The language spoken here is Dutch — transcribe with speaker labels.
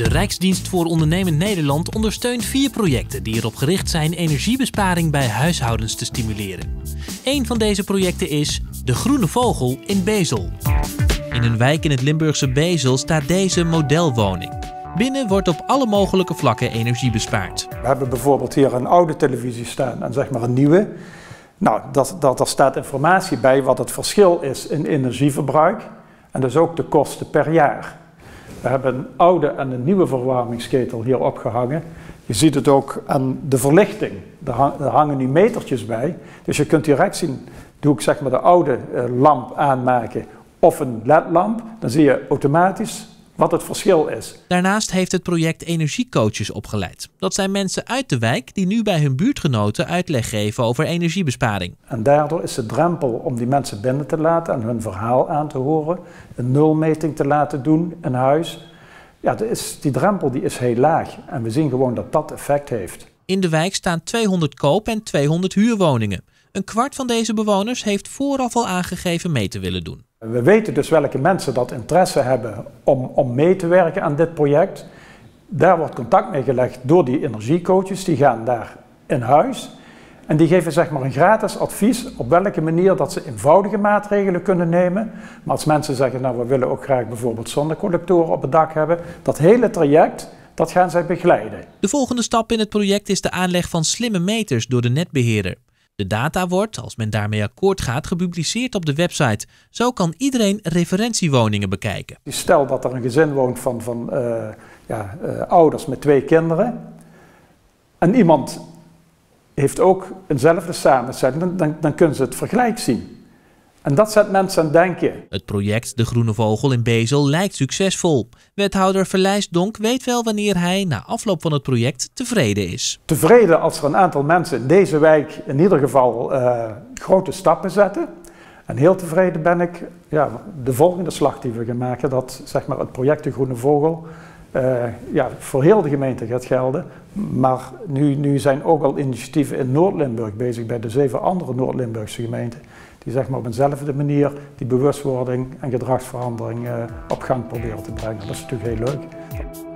Speaker 1: De Rijksdienst voor Ondernemend Nederland ondersteunt vier projecten die erop gericht zijn energiebesparing bij huishoudens te stimuleren. Een van deze projecten is De Groene Vogel in Bezel. In een wijk in het Limburgse Bezel staat deze modelwoning. Binnen wordt op alle mogelijke vlakken energie bespaard.
Speaker 2: We hebben bijvoorbeeld hier een oude televisie staan en zeg maar een nieuwe. Nou, dat, dat, daar staat informatie bij wat het verschil is in energieverbruik en dus ook de kosten per jaar. We hebben een oude en een nieuwe verwarmingsketel hier opgehangen. Je ziet het ook aan de verlichting. Er hangen nu metertjes bij. Dus je kunt direct zien, doe ik zeg maar de oude eh, lamp aanmaken of een ledlamp, dan zie je automatisch wat het verschil is.
Speaker 1: Daarnaast heeft het project energiecoaches opgeleid. Dat zijn mensen uit de wijk die nu bij hun buurtgenoten uitleg geven over energiebesparing.
Speaker 2: En daardoor is de drempel om die mensen binnen te laten en hun verhaal aan te horen, een nulmeting te laten doen in huis. Ja, is, die drempel die is heel laag en we zien gewoon dat dat effect heeft.
Speaker 1: In de wijk staan 200 koop- en 200 huurwoningen. Een kwart van deze bewoners heeft vooraf al aangegeven mee te willen doen.
Speaker 2: We weten dus welke mensen dat interesse hebben om, om mee te werken aan dit project. Daar wordt contact mee gelegd door die energiecoaches. Die gaan daar in huis. En die geven zeg maar een gratis advies op welke manier dat ze eenvoudige maatregelen kunnen nemen. Maar als mensen zeggen, nou we willen ook graag bijvoorbeeld zonnecollectoren op het dak hebben. Dat hele traject, dat gaan zij begeleiden.
Speaker 1: De volgende stap in het project is de aanleg van slimme meters door de netbeheerder. De data wordt, als men daarmee akkoord gaat, gepubliceerd op de website. Zo kan iedereen referentiewoningen bekijken.
Speaker 2: Stel dat er een gezin woont van, van uh, ja, uh, ouders met twee kinderen. En iemand heeft ook eenzelfde samenstelling, dan, dan, dan kunnen ze het vergelijk zien. En dat zet mensen aan het denken.
Speaker 1: Het project De Groene Vogel in Bezel lijkt succesvol. Wethouder Verlijs Donk weet wel wanneer hij na afloop van het project tevreden is.
Speaker 2: Tevreden als er een aantal mensen in deze wijk in ieder geval uh, grote stappen zetten. En heel tevreden ben ik, ja, de volgende slag die we gaan maken, dat zeg maar, het project De Groene Vogel uh, ja, voor heel de gemeente gaat gelden. Maar nu, nu zijn ook al initiatieven in Noord-Limburg bezig bij de zeven andere Noord-Limburgse gemeenten die zeg maar op eenzelfde manier die bewustwording en gedragsverandering uh, op gang proberen te brengen. Dat is natuurlijk heel leuk.